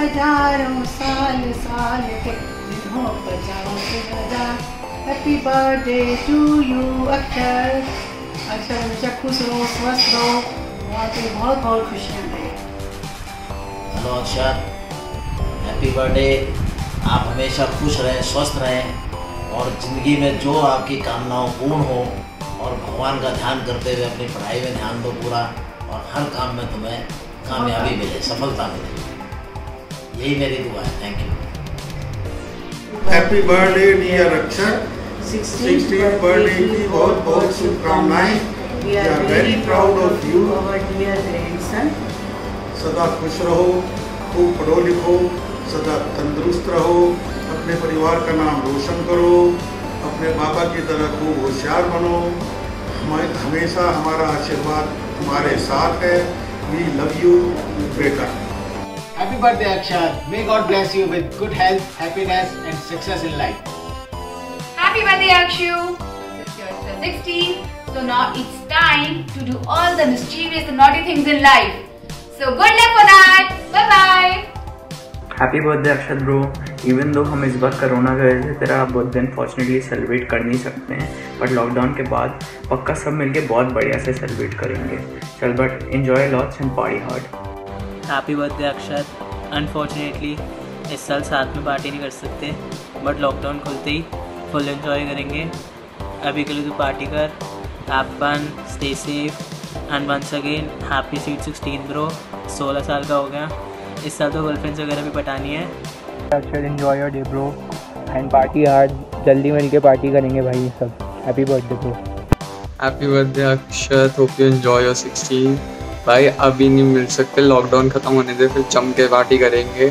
हज़ारों साल साल के दिन हो पचास हज़ार हैप्पी बर्थडे टू यू अक्षर। अक्षर हमेशा खुश रहो स्वस्थ रहो। और आपको बहुत बहुत खुशियाँ दें हेलो अक्षर हैप्पी बर्थडे आप हमेशा खुश रहें, स्वस्थ रहें। और ज़िंदगी में जो आपकी कामनाओं पूर्ण हो, और भगवान का ध्यान करते हुए अपनी पढ़ाई में ध्यान दो पूरा, और हर काम में तुम्हें कामयाबी मिले, सफलता मिले। यही मेरी दुआ है thank you happy birthday dear Akshar sixteen birthday की बहुत बहुत शुभकामनाएँ We are very proud of you, our dear grandson. सदा खुश रहो खूब पढ़ो लिखो सदा तंदुरुस्त रहो अपने परिवार का नाम रोशन करो अपने बाबा की तरह खूब होशियार बनो। हमारे हमेशा हमारा आशीर्वाद तुम्हारे साथ है। वी लव यू बेटा। Happy birthday, Akshar. May God bless you with good health, happiness, and success in life. Happy birthday, Akshu! You're still 16, so now it's time to do all the mischievous and naughty things in life. So good luck for that. Bye bye. Happy birthday Akshat bro even though हम इस बार corona की वजह से तेरा birthday unfortunately celebrate कर नहीं सकते हैं बट लॉकडाउन के बाद पक्का सब मिलके बहुत बढ़िया से सेलिब्रेट करेंगे चल but enjoy lots and party hard happy birthday Akshat unfortunately इस साल साथ में पार्टी नहीं कर सकते बट लॉकडाउन खुलते ही फुल एंजॉय करेंगे। अभी के लिए तू पार्टी कर। Have fun stay safe and once again happy sweet sixteen bro सोलह साल का हो गया। इस साल तो गर्लफ्रेंड्स वगैरह भी पटानी है। Akshar enjoy your day bro and party hard जल्दी मिल के पार्टी करेंगे भाई सब। Happy birthday bro happy birthday Akshat hope you enjoy your 16 भाई अभी नहीं मिल सकते लॉकडाउन खत्म होने दे फिर जम के पार्टी करेंगे।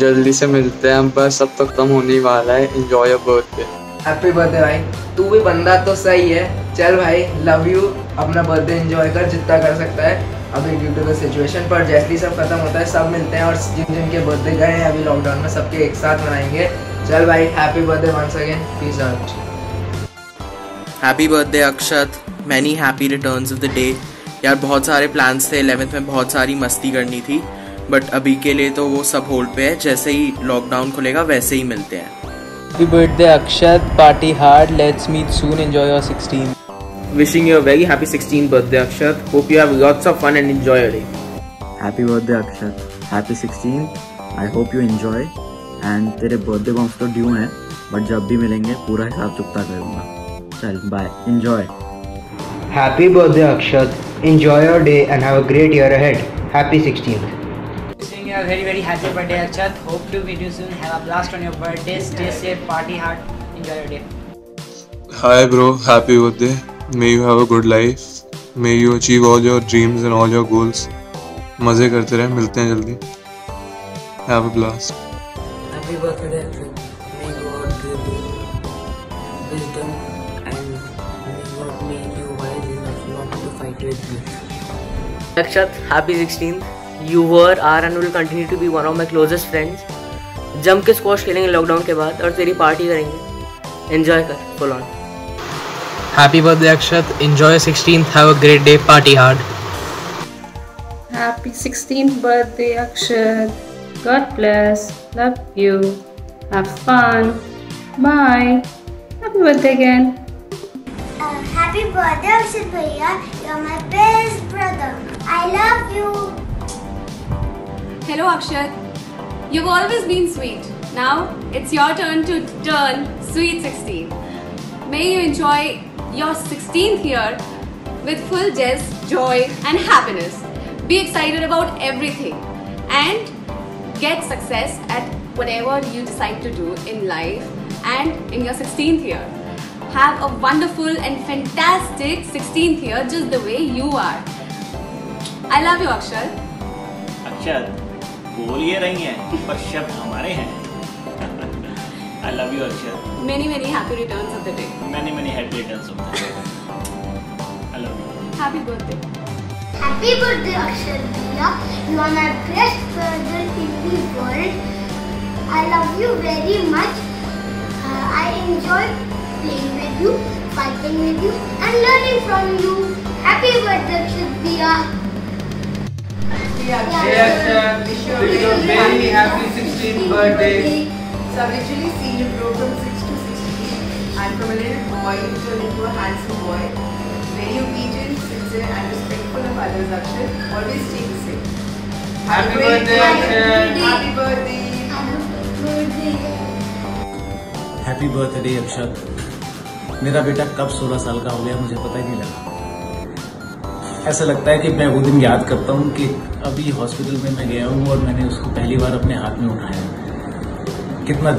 जल्दी से मिलते हैं बस अब तो खत्म होने ही वाला है enjoy your birthday happy birthday भाई। तू भी बंदा तो सही है। चल भाई लव यू अपना बर्थडे एंजॉय कर जितना कर सकता है। अभी ड्यू टू द सिचुएशन पर जैसे ही सब खत्म होता है सब मिलते हैं और जिन जिन के बर्थडे गए हैं अभी लॉकडाउन में सबके एक साथ मनाएँगे। चल भाई happy birthday once again peace out happy birthday Akshat many happy returns of the day यार बहुत सारे प्लान्स थे। एलेवेंथ में बहुत सारी मस्ती करनी थी। बट अभी के लिए तो वो सब होल्ड पे है। जैसे ही लॉकडाउन खुलेगा वैसे ही मिलते हैं। Happy birthday Akshat party hard let's meet soon enjoy your 16 Wishing you a very happy 16th birthday, Akshat. Hope you have lots of fun and enjoy your day. Happy birthday Akshat happy I hope you enjoy and तेरे birthday bumps तो due हैं but जब भी मिलेंगे पूरा हिसाब चुकता करूँगा। चल bye enjoy Happy birthday, Akshat. Enjoy your day and have a great year ahead. Happy 16th. Wishing you a very very happy birthday, Akshat. Hope to meet you soon. Have a blast on your birthday. Stay safe, party hard, enjoy your day. Hi bro, happy birthday. May you have a good life. May you achieve all your dreams and all your goals. मज़े करते रहे मिलते हैं जल्दी have a blast Happy birthday, Akshat, happy 16th. You were, are and will continue to be one of my closest friends. जम के squash खेलेंगे lockdown के बाद और तेरी पार्टी करेंगे एंजॉय कर full on Happy birthday Akshat. Enjoy 16th. Have a great day. Party hard. Happy 16th birthday, Akshat. God bless. Love you. Have fun. Bye. Happy birthday again. Uh, happy birthday, Bhaiya. You're my best Hello Akshat, you've always been sweet. Now it's your turn to turn sweet 16. May you enjoy your 16th year with full zest, joy and happiness. Be excited about everything and get success at whatever you decide to do in life and in your 16th year. Have a wonderful and fantastic 16th year just the way you are. I love you Akshat. Akshat, बोल ये रही हैं पर शब्द हमारे हैं I love you अक्षर Many, many happy returns of the day. Many many happy returns of the day I love you Happy birthday. Happy birthday, Akshat Bhaiya. You are my best brother in the world. I love you very much. Uh, I enjoy playing with you, fighting with you, and learning from you. Happy birthday, Akshat Akshay. Wish you a very happy 16th birthday. So I've literally seen you grow from 6 to 16 and from a little boy you turned into a handsome boy. Very obedient, sincere and respectful of others, Akshay. Always stay the same. Happy birthday, day. Akshay. Happy birthday. Happy birthday Akshat मेरा बेटा कब 16 साल का हो गया मुझे पता ही नहीं लगा ऐसा लगता है कि मैं वो दिन याद करता हूँ कि अभी हॉस्पिटल में मैं गया हूँ और मैंने उसको पहली बार अपने हाथ में उठाया। कितना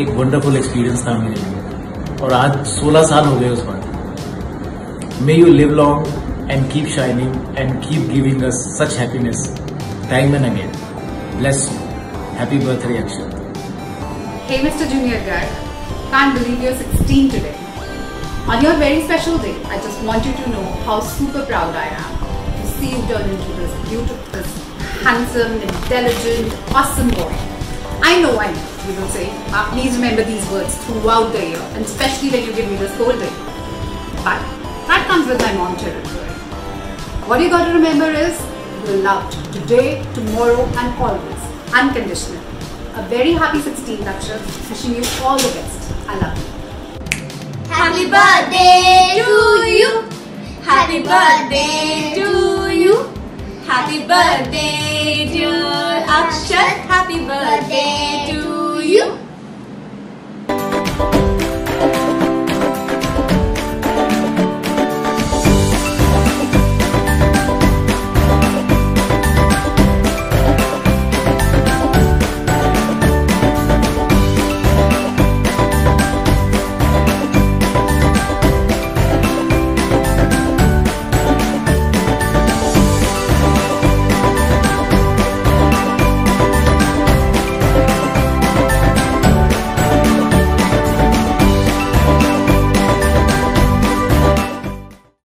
एक वंडरफुल एक्सपीरियंस था मेरे लिए। और आज 16 साल हो गए उस बात may you live long and keep shining and keep giving us such happiness time and again bless you happy birthday Akshat Hey, Mr. Junior Guy, can't believe you're 16 today. On your very special day, I just want you to know how super proud I am to see you turn into this beautiful, this handsome, intelligent, awesome boy. I know, I know, you will say, please remember these words throughout the year, and especially when you give me the scolding. But that comes with my mom territory. What you got to remember is, you're loved today, tomorrow, and always, unconditionally. A very happy 16th, Akshat. Wishing you all the best. I love you. Happy birthday to you. Happy birthday to you. Happy birthday, dear Akshat. Happy birthday to you.